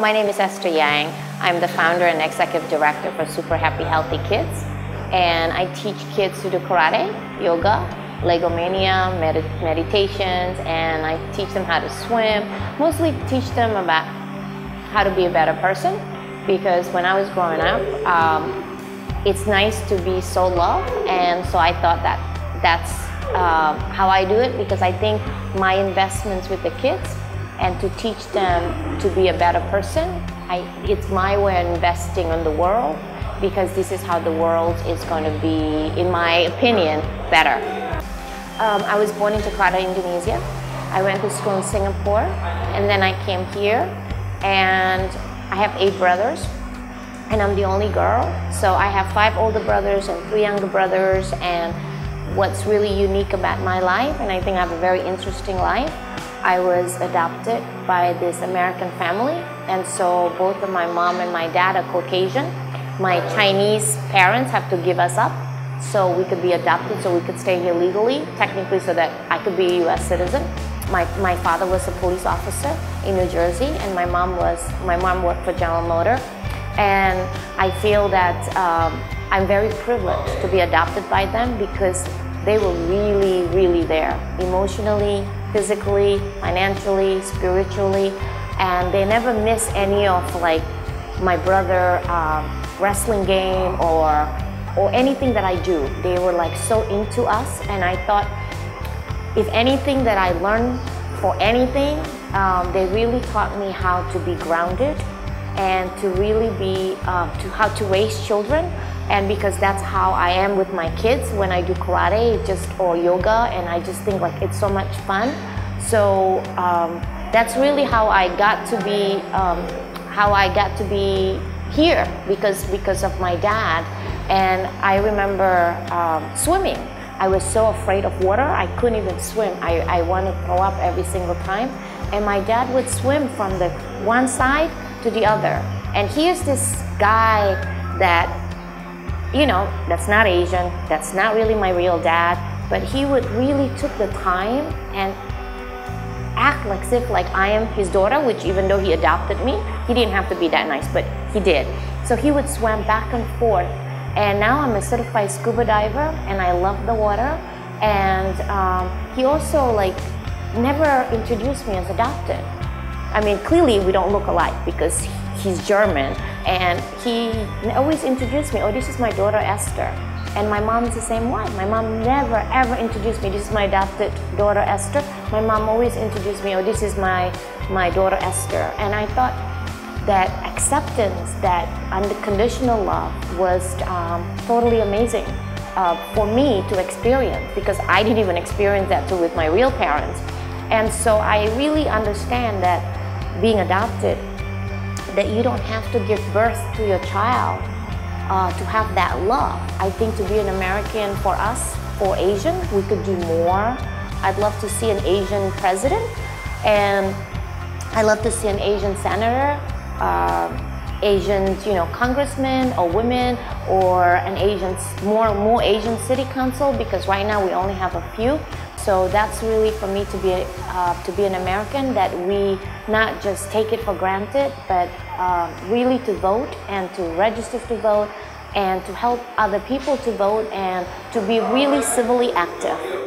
my name is Esther Yang. I'm the founder and executive director for Super Happy Healthy Kids. And I teach kids to do karate, yoga, Legomania, med meditations, and I teach them how to swim. Mostly teach them about how to be a better person because when I was growing up, um, it's nice to be so loved, and so I thought that that's uh, how I do it because I think my investments with the kids and to teach them to be a better person, I, it's my way of investing in the world because this is how the world is going to be, in my opinion, better. Um, I was born in Jakarta, Indonesia. I went to school in Singapore and then I came here and I have eight brothers and I'm the only girl. So I have five older brothers and three younger brothers and what's really unique about my life and I think I have a very interesting life. I was adopted by this American family and so both of my mom and my dad are Caucasian. My Chinese parents have to give us up so we could be adopted so we could stay here legally, technically so that I could be a US citizen. My, my father was a police officer in New Jersey and my mom was, my mom worked for General Motor and I feel that um, I'm very privileged to be adopted by them because they were really, really there emotionally, physically, financially, spiritually, and they never miss any of like my brother um, wrestling game or or anything that I do. They were like so into us, and I thought if anything that I learned for anything, um, they really taught me how to be grounded and to really be um, to how to raise children and because that's how I am with my kids when I do karate just or yoga and I just think like it's so much fun. So um, that's really how I got to be um, how I got to be here because because of my dad. And I remember um, swimming. I was so afraid of water I couldn't even swim. I, I wanted to throw up every single time. And my dad would swim from the one side to the other. And here's this guy that you know, that's not Asian, that's not really my real dad, but he would really took the time and act like as if like I am his daughter, which even though he adopted me, he didn't have to be that nice, but he did. So he would swim back and forth. And now I'm a certified scuba diver and I love the water. And um, he also like never introduced me as adopted. I mean, clearly we don't look alike because he's German and he always introduced me, oh, this is my daughter Esther. And my mom is the same way. My mom never ever introduced me, this is my adopted daughter Esther. My mom always introduced me, oh, this is my, my daughter Esther. And I thought that acceptance, that unconditional love was um, totally amazing uh, for me to experience because I didn't even experience that too with my real parents. And so I really understand that being adopted that you don't have to give birth to your child uh, to have that love. I think to be an American for us, for Asian, we could do more. I'd love to see an Asian president and I'd love to see an Asian senator, uh, Asian, you know, congressman or women or an Asian, more, more Asian city council because right now we only have a few. So that's really for me to be, uh, to be an American that we not just take it for granted, but uh, really to vote and to register to vote and to help other people to vote and to be really civilly active.